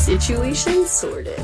Situation sorted.